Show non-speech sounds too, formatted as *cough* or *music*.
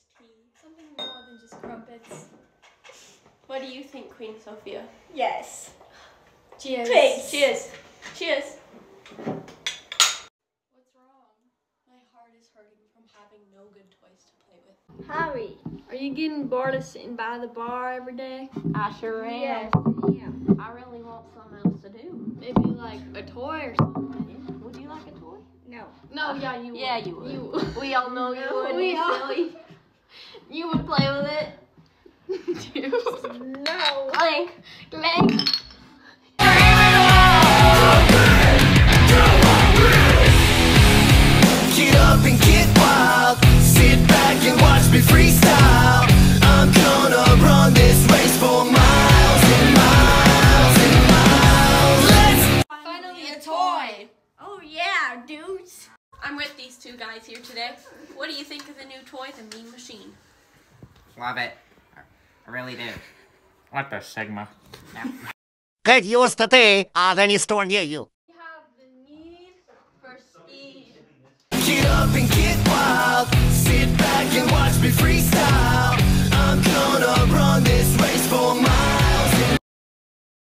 iced tea. Something more than just crumpets. What do you think, Queen Sophia? Yes. Cheers. Please. Cheers. Cheers. What's wrong? My heart is hurting from having no good toys to play with. Harry. Are you getting bored of sitting by the bar every day? I sure am. Yes. Yeah. I really want something else to do. Maybe like a toy or something. Would you like a toy? No. No, yeah, you Yeah, would. you would. You We all know you would. We you all- silly. You would play with it. *laughs* Dude. No. Clank. Clank. Get up and get wild. Sit back and watch me freestyle. I'm gonna run this race for miles and miles and miles. Let's Finally a toy. Oh yeah, dudes. I'm with these two guys here today. What do you think of the new toy, the Mean Machine? Love it. I really do. What the Sigma? get used to tea at any store